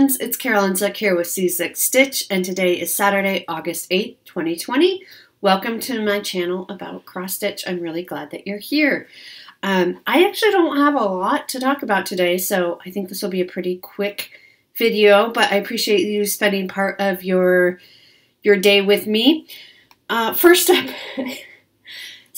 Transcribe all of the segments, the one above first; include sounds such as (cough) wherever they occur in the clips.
friends, it's Carolyn Zook here with CZookStitch, and today is Saturday, August 8th, 2020. Welcome to my channel about cross stitch. I'm really glad that you're here. Um, I actually don't have a lot to talk about today, so I think this will be a pretty quick video, but I appreciate you spending part of your, your day with me. Uh, first up, (laughs)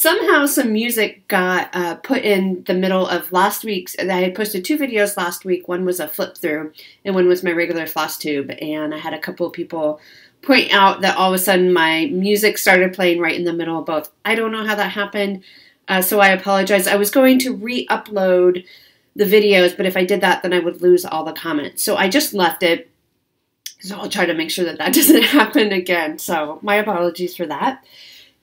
somehow some music got uh, put in the middle of last week's. I had posted two videos last week. One was a flip through, and one was my regular floss tube. And I had a couple of people point out that all of a sudden my music started playing right in the middle of both. I don't know how that happened, uh, so I apologize. I was going to re upload the videos, but if I did that, then I would lose all the comments. So I just left it. So I'll try to make sure that that (laughs) doesn't happen again. So my apologies for that.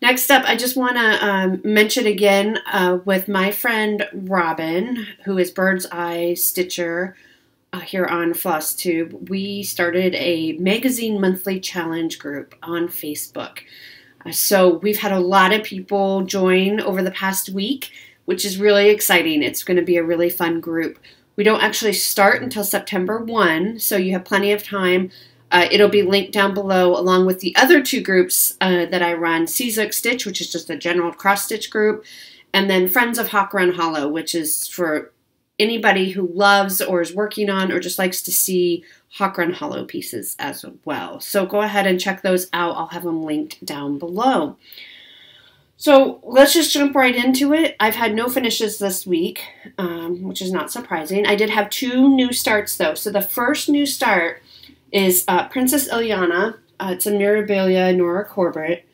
Next up, I just want to um, mention again uh, with my friend Robin, who is Bird's Eye Stitcher uh, here on FlossTube. We started a magazine monthly challenge group on Facebook. Uh, so we've had a lot of people join over the past week, which is really exciting. It's going to be a really fun group. We don't actually start until September 1, so you have plenty of time uh, it'll be linked down below along with the other two groups uh, that I run, CZookStitch, which is just a general cross stitch group, and then Friends of Hawk Run Hollow, which is for anybody who loves or is working on or just likes to see Hawk Run Hollow pieces as well. So go ahead and check those out. I'll have them linked down below. So let's just jump right into it. I've had no finishes this week, um, which is not surprising. I did have two new starts though. So the first new start is uh, Princess Ilyana. Uh, it's a Mirabilia Nora Corbett.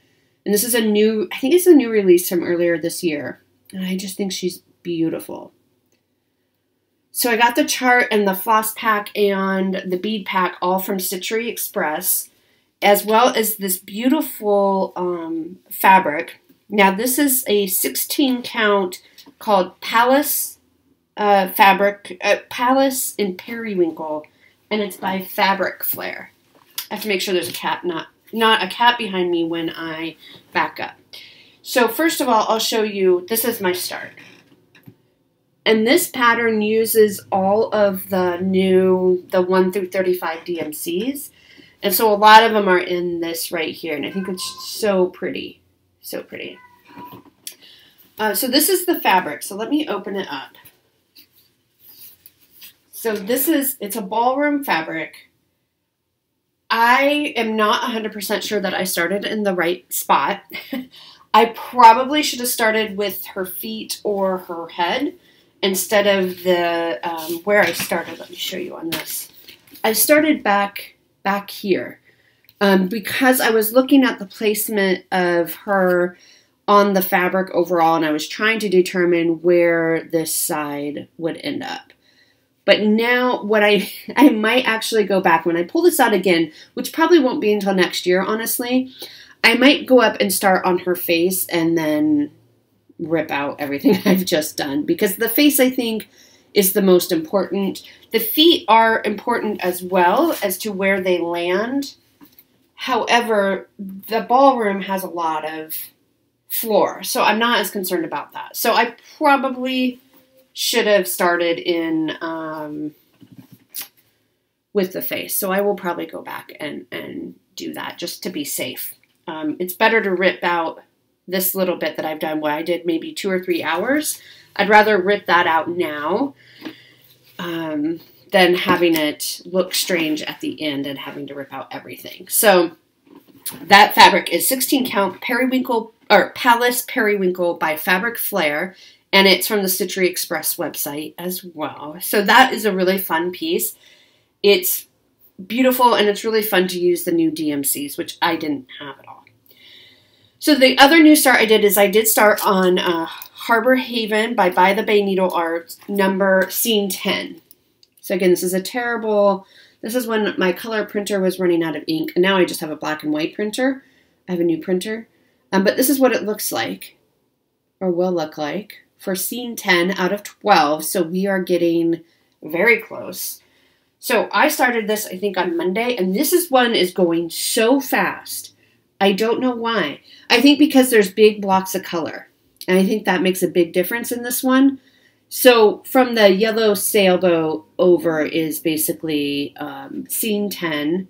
And this is a new, I think it's a new release from earlier this year. And I just think she's beautiful. So I got the chart and the floss pack and the bead pack all from Stitchery Express, as well as this beautiful um, fabric. Now this is a 16 count called Palace uh, fabric, uh, Palace in Periwinkle and it's by Fabric Flair. I have to make sure there's a cat, not not a cat behind me when I back up. So first of all, I'll show you, this is my start. And this pattern uses all of the new, the 1 through 35 DMCs. And so a lot of them are in this right here. And I think it's so pretty. So pretty. Uh, so this is the fabric. So let me open it up. So this is, it's a ballroom fabric. I am not 100% sure that I started in the right spot. (laughs) I probably should have started with her feet or her head instead of the um, where I started. Let me show you on this. I started back back here um, because I was looking at the placement of her on the fabric overall, and I was trying to determine where this side would end up. But now what I (laughs) I might actually go back when I pull this out again, which probably won't be until next year, honestly. I might go up and start on her face and then rip out everything (laughs) I've just done because the face I think is the most important. The feet are important as well as to where they land. However, the ballroom has a lot of floor, so I'm not as concerned about that. So I probably should have started in um, with the face. So I will probably go back and, and do that just to be safe. Um, it's better to rip out this little bit that I've done what I did maybe two or three hours. I'd rather rip that out now um, than having it look strange at the end and having to rip out everything. So that fabric is 16 count periwinkle or Palace Periwinkle by Fabric Flair and it's from the Stitchery Express website as well. So that is a really fun piece. It's beautiful and it's really fun to use the new DMCs, which I didn't have at all. So the other new start I did is I did start on uh, Harbor Haven by By the Bay Needle Art, number scene 10. So again, this is a terrible, this is when my color printer was running out of ink, and now I just have a black and white printer. I have a new printer. Um, but this is what it looks like, or will look like for scene 10 out of 12. So we are getting very close. So I started this, I think, on Monday, and this is one is going so fast. I don't know why. I think because there's big blocks of color. And I think that makes a big difference in this one. So from the yellow sailboat over is basically um, scene 10.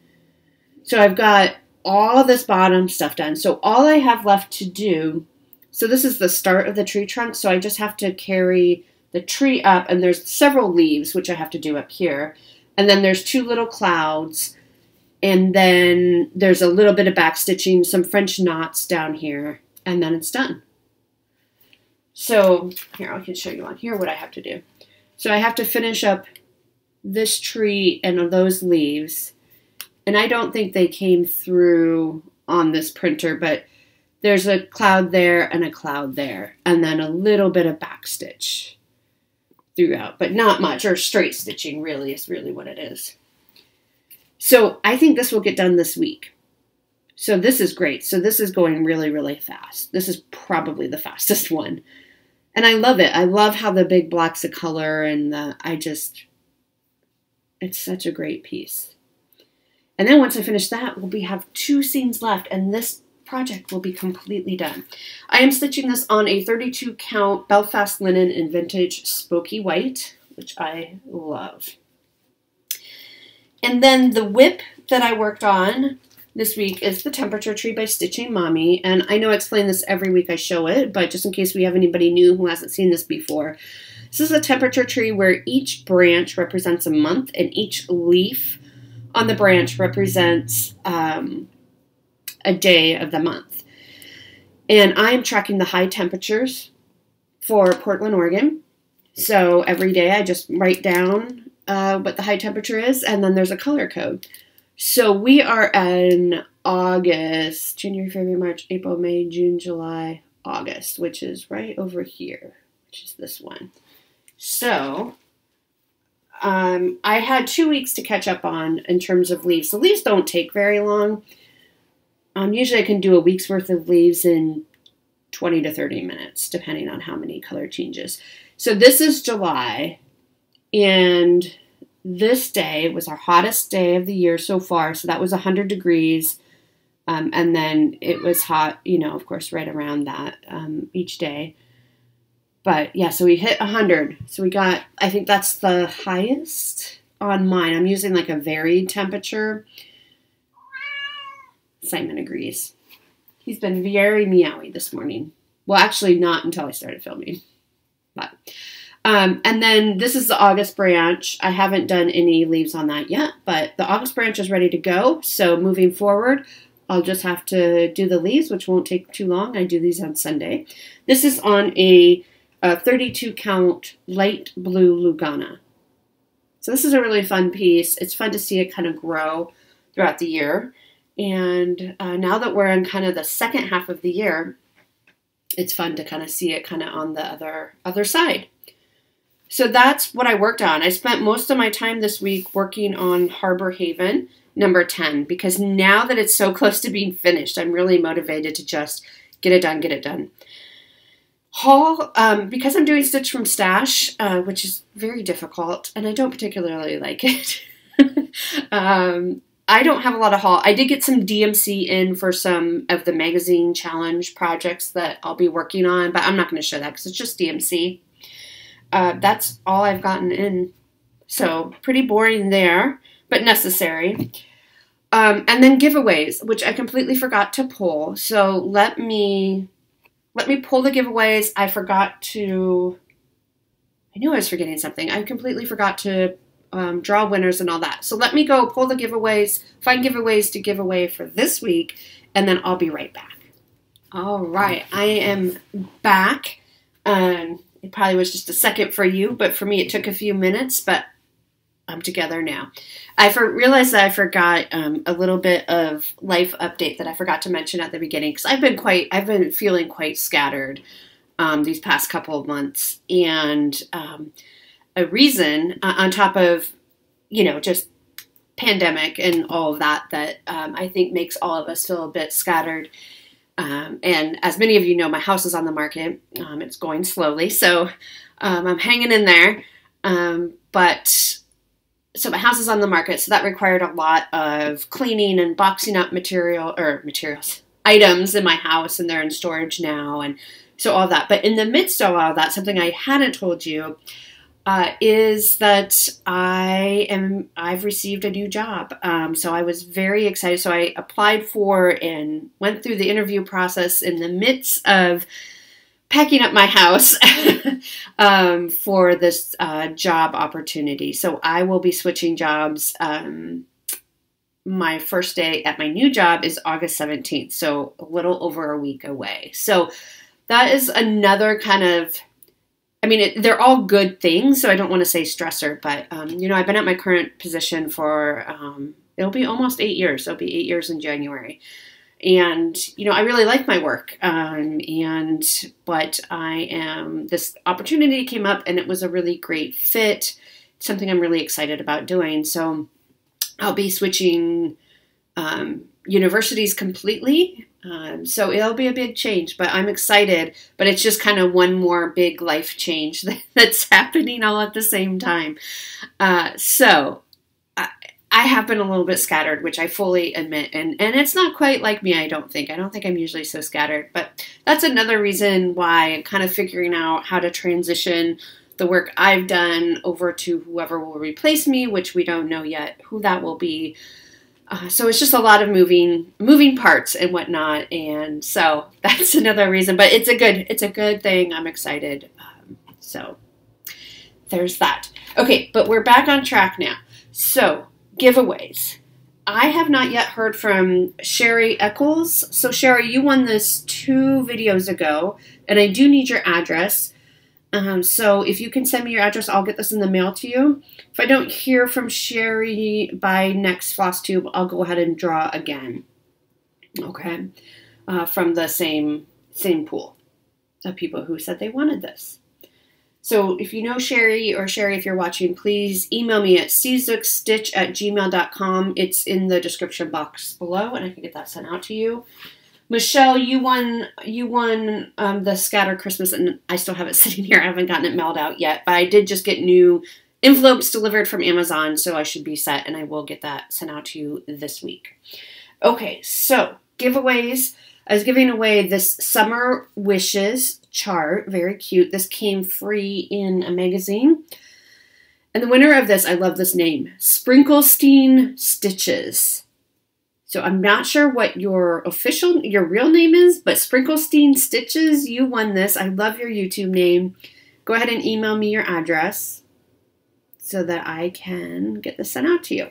So I've got all this bottom stuff done. So all I have left to do, so this is the start of the tree trunk. So I just have to carry the tree up and there's several leaves, which I have to do up here. And then there's two little clouds. And then there's a little bit of back stitching, some French knots down here, and then it's done. So here, I can show you on here what I have to do. So I have to finish up this tree and those leaves. And I don't think they came through on this printer, but there's a cloud there and a cloud there. And then a little bit of backstitch throughout, but not much, or straight stitching really is really what it is. So I think this will get done this week. So this is great. So this is going really, really fast. This is probably the (laughs) fastest one and I love it. I love how the big blocks of color and the, I just, it's such a great piece. And then once I finish that, we'll be have two scenes left and this project will be completely done. I am stitching this on a 32 count Belfast linen in vintage smoky white, which I love. And then the WIP that I worked on this week is the temperature tree by Stitching Mommy. And I know I explain this every week I show it, but just in case we have anybody new who hasn't seen this before, this is a temperature tree where each branch represents a month and each leaf on the branch represents um, a day of the month. And I'm tracking the high temperatures for Portland, Oregon. So every day I just write down uh, what the high temperature is, and then there's a color code. So we are in August, January, February, March, April, May, June, July, August, which is right over here, which is this one. So um, I had two weeks to catch up on in terms of leaves. The leaves don't take very long. Um, usually I can do a week's worth of leaves in 20 to 30 minutes, depending on how many color changes. So this is July, and this day was our hottest day of the year so far. So that was 100 degrees. Um, and then it was hot, you know, of course, right around that um, each day. But yeah, so we hit 100. So we got, I think that's the highest on mine. I'm using like a varied temperature. Simon agrees. He's been very meowy this morning. Well, actually, not until I started filming. But um, and then this is the August branch. I haven't done any leaves on that yet, but the August branch is ready to go. So moving forward, I'll just have to do the leaves, which won't take too long. I do these on Sunday. This is on a, a 32 count light blue Lugana. So this is a really fun piece. It's fun to see it kind of grow throughout the year. And uh, now that we're in kind of the second half of the year, it's fun to kind of see it kind of on the other other side. So that's what I worked on. I spent most of my time this week working on Harbor Haven number 10 because now that it's so (laughs) close to being finished, I'm really motivated to just get it done, get it done. Haul, um, because I'm doing Stitch from Stash, uh, which is very difficult, and I don't particularly like it. (laughs) um, I don't have a lot of haul. I did get some DMC in for some of the magazine challenge projects that I'll be working on, but I'm not going to show that because it's just DMC uh, that's all I've gotten in. So pretty boring there, but necessary. Um, and then giveaways, which I completely forgot to pull. So let me let me pull the giveaways. I forgot to. I knew I was forgetting something. I completely forgot to um, draw winners and all that. So let me go pull the giveaways, find giveaways to give away for this week, and then I'll be right back. All right, I am back. Um, it probably was just a second for you, but for me it took a few minutes, but I'm together now. I for, realized that I forgot um, a little bit of life update that I forgot to mention at the beginning because I've been quite, I've been feeling quite scattered um, these past couple of months, and um, a reason uh, on top of, you know, just pandemic and all of that that um, I think makes all of us feel a bit scattered um, and as many of you know, my house is on the market. Um, it's going slowly, so um, I'm hanging in there. Um, but so my house is on the market, so that required a lot of cleaning and boxing up material or materials items in my house, and they're in storage now. And so all that. But in the midst of all that, something I hadn't told you uh, is that I am I've received a new job. Um, so I was very excited. So I applied for and went through the interview process in the midst of packing up my house (laughs) um, for this uh, job opportunity. So I will be switching jobs. Um, my first day at my new job is August 17th, so a little over a week away. So that is another kind of I mean, it, they're all good things, so I don't want to say stressor, but um, you know, I've been at my current position for um, it'll be almost eight years. It'll be eight years in January, and you know, I really like my work. Um, and but I am this opportunity came up, and it was a really great fit. Something I'm really excited about doing. So I'll be switching um, universities completely um, so it'll be a big change, but I'm excited. But it's just kind of one more big life change (laughs) that's happening all at the same time. Uh, so I, I have been a little bit scattered, which I fully admit, and and it's not quite like me. I don't think. I don't think I'm usually so scattered, but that's another reason why I'm kind of figuring out how to transition the work I've done over to whoever will replace me, which we don't know yet who that will be. Uh, so it's just a lot of moving moving parts and whatnot. And so (laughs) that's another reason but it's a good it's a good thing. I'm excited. Um, so there's that. Okay but we're back on track now. So giveaways. I have not yet heard from sherry eccles. So sherry you won this two videos ago and i do need your address um, so if you can send me your address, I'll get this in the mail to you. If I don't hear from Sherry by next floss tube, I'll go ahead and draw again. Okay, uh, from the same same pool of people who said they wanted this. So if you know Sherry or Sherry, if you're watching, please email me at czookstitch at gmail.com. It's in the description box below, and I can get that sent out to you. Michelle, you won you won um, the Scatter Christmas, and I still have it (laughs) sitting here. I haven't gotten it mailed out yet, but I did just get new envelopes delivered from Amazon, so I should be set, and I will get that sent out to you this week. Okay, so giveaways. I was giving away this summer wishes chart, very cute. This came free in a magazine. And the winner of this, I love this name, Sprinklestein Stitches. So I'm not sure what your official, your real name is, but Sprinklestein Stitches, you won this. I love your YouTube name. Go ahead and email me your address so that I can get this sent out to you.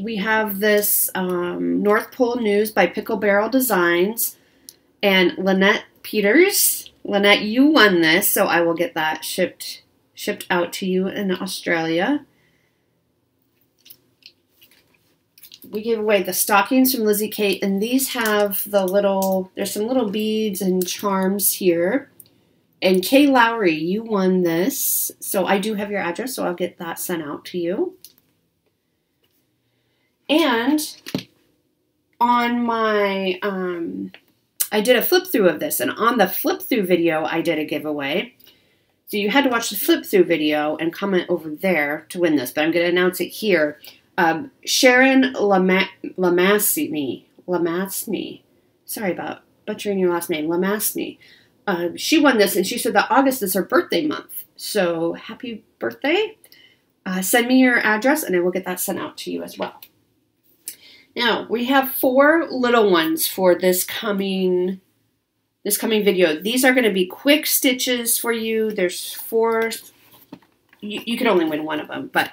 We have this um, North Pole News by Pickle Barrel Designs and Lynette Peters. Lynette, you won this, so I will get that shipped shipped out to you in Australia. We gave away the stockings from Lizzie Kate, and these have the little, there's some little beads and charms here. And Kay Lowry, you won this. So I do have your address, so I'll get that sent out to you. And on my, um, I did a flip through of this, and on the flip through video, I did a giveaway. So you had to watch the flip through video and comment over there to win this, but I'm going to announce it here. Um, Sharon Lama- Lamassini, Lamasny, sorry about butchering your last name, Lamassini. Um, she won this and she said that August is her birthday month. So happy birthday. Uh, send me your address and I will get that sent out to you as well. Now we have four little ones for this coming this coming video. These are going to be quick stitches for you. There's four. You, you can only win one of them, but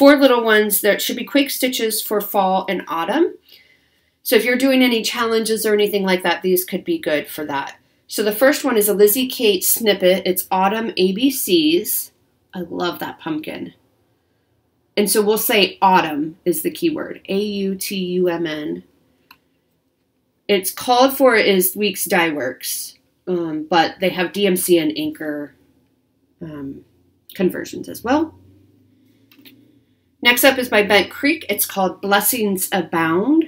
Four little ones that should be quick stitches for fall and autumn. So if you're doing any challenges or anything like that, these could be good for that. So the first one is a Lizzie Kate snippet. It's Autumn ABCs. I love that pumpkin. And so we'll say autumn is the keyword. A-U-T-U-M-N. It's called for is Weeks Dye Works, um, but they have DMC and Anchor um, conversions as well. Next up is by Bent Creek. It's called Blessings Abound.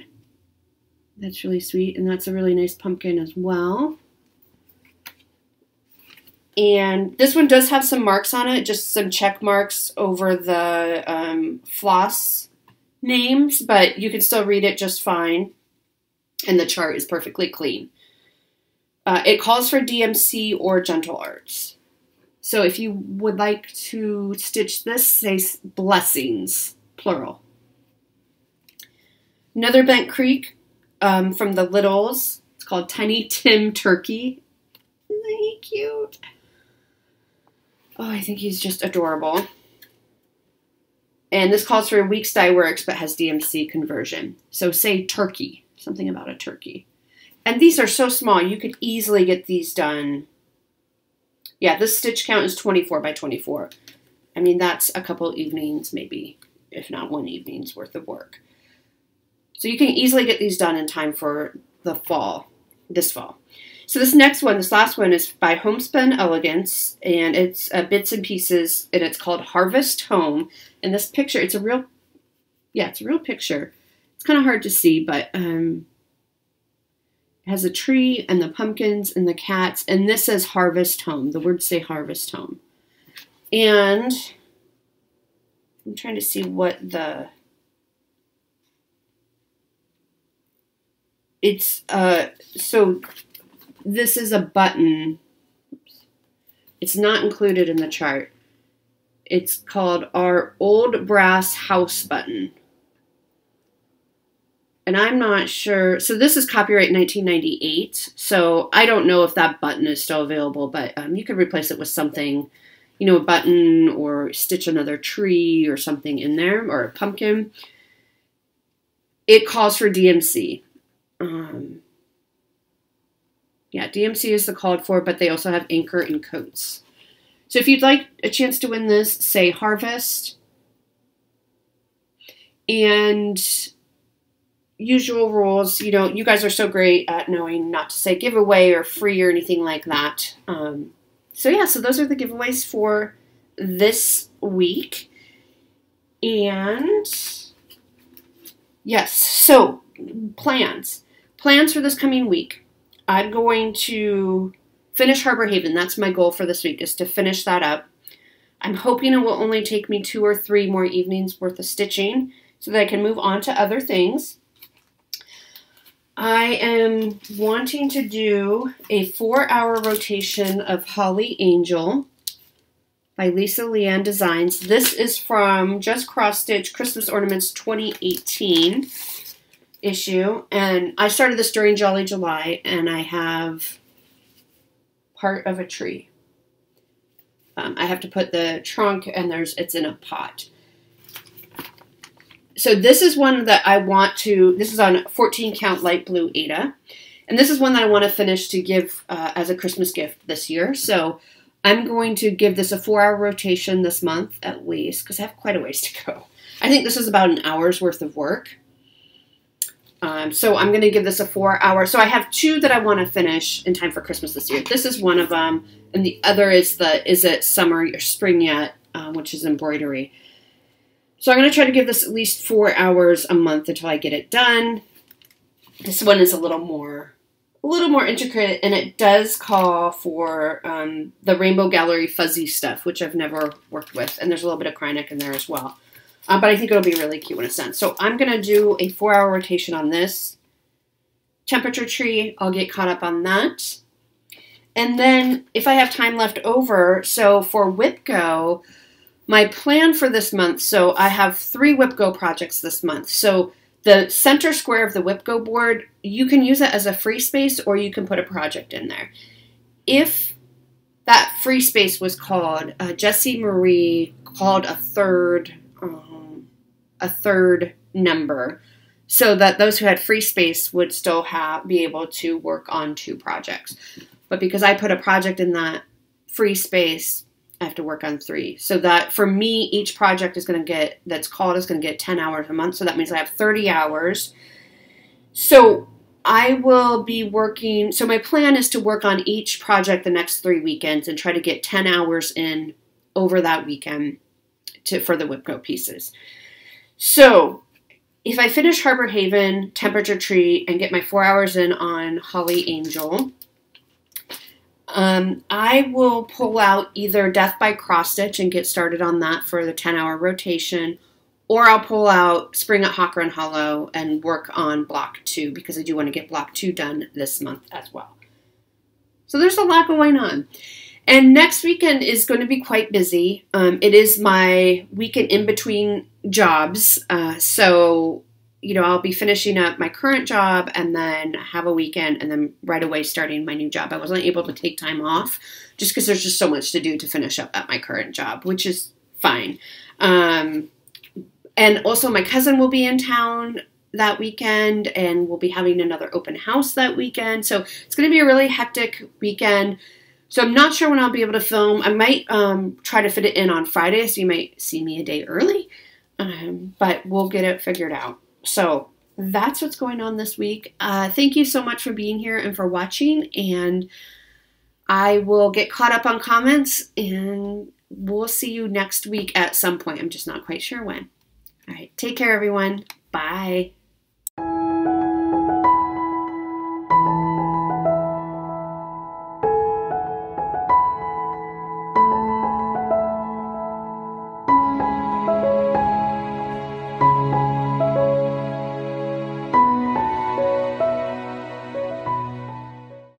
That's really sweet, and that's a really nice pumpkin as well. And this one does have some marks on it, just some check marks over the um, floss names, but you can still read it just fine. and the chart is perfectly clean. Uh, it calls for DMC or Gentle Arts. So if you would like to stitch this, say blessings, plural. Another Bent Creek um, from the Littles. It's called Tiny Tim Turkey. Isn't he cute? Oh, I think he's just adorable. And this calls for a Weeks Dye Works, but has DMC conversion. So say turkey, something about a turkey. And these are so small, you could easily get these done. Yeah, this stitch count is 24 by 24. I mean, that's a couple evenings, maybe, if not one evening's worth of work. So you can easily get these done in time for the fall, this fall. So this next one, this last one is by Homespun Elegance, and it's uh, bits and pieces, and it's called Harvest Home. And this picture, it's a real, yeah, it's a real picture. It's kind of hard to see, but um, has a tree and the pumpkins and the cats, and this says Harvest Home. The words say Harvest Home. And I'm trying to see what the it's uh so this is a button. It's not included in the chart. It's called our old brass house button. And I'm not sure. So this is copyright 1998. So I don't know if that button is still available, but um, you could replace it with something, you know, a button or stitch another tree or something in there or a pumpkin. It calls for DMC. Um, yeah, DMC is the called for, but they also have anchor and coats. So if you'd like a chance to win this, say harvest. And usual rules, you know, you guys are so great at knowing not to say giveaway or free or anything like that. Um, so yeah, so those are the giveaways for this week. And yes, so plans. Plans for this coming week. I'm going to finish Harbor Haven. That's my goal for this week, is to finish that up. I'm hoping it will only take me two or three more evenings worth of stitching so that I can move on to other things. I am wanting to do a four hour rotation of Holly Angel by Lisa Leanne Designs. This is from Just Cross Stitch Christmas Ornaments 2018 issue. And I started this during Jolly July, and I have part of a tree. Um, I have to put the trunk, and there's it's in a pot. So this is one that I want to. This is on 14 count light blue Aida. and this is one that I want to finish to give uh, as a Christmas gift this year. So I'm going to give this a four-hour rotation this month at least because I have quite a ways to go. I think this is about an hour's worth of work. Um, so I'm going to give this a four hour. So I have two that I want to finish in time for Christmas this year. This is one of them, and the other is the Is It Summer or Spring Yet, uh, which is embroidery. So I'm going to try to give this at least four hours a month until I get it done. This one is a little more, a little more intricate, and it does call for um, the Rainbow Gallery fuzzy stuff, which I've never worked with, and there's a little bit of Kreinik in there as well. Um, but I think it'll be really cute when it's done. So I'm going to do a four hour rotation on this temperature tree. I'll get caught up on that. And then if I have time left over, so for WIPGO, my plan for this month, so I have three WIPGO projects this month. So the center square of the WIPGO board, you can use it as a free space or you can put a project in there. If that free space was called, uh, Jessie Marie called a third um, a third number so that those who had free space would still have be able to work on two projects. But because I put a project in that free space, I have to work on three. So that for me, each project is going to get that's called is going to get 10 hours a month. So that means I have 30 hours. So I will be working. So my plan is to work on each project the next three weekends and try to get 10 hours in over that weekend to for the WIPGO pieces. So if I finish Harbor Haven, Temperature Tree, and get my four hours in on Holly Angel, um, I will pull out either Death by Cross Stitch and get started on that for the 10 hour rotation, or I'll pull out Spring at Hawk Run Hollow and work on block two because I do want to get block two done this month as well. So there's a lot going on. And next weekend is going to be quite busy. Um, it is my weekend in between jobs. Uh, so, you know, I'll be finishing up my current job and then have a weekend and then right away starting my new job. I wasn't able to take time off just because there's just so much to do to finish up at my current job, which is fine. Um, and also, my cousin will be in town that weekend and we'll be having another open house that weekend. So it's going to be a really hectic weekend. So I'm not sure when I'll be able to film. I might um, try to fit it in on Friday, so you might see me a day early, um, but we'll get it figured out. So that's what's going on this week. Uh, thank you so much for being here and for watching, and I will get caught up on comments, and we'll see you next week at some point. I'm just not quite sure when. All right, take care, everyone. Bye.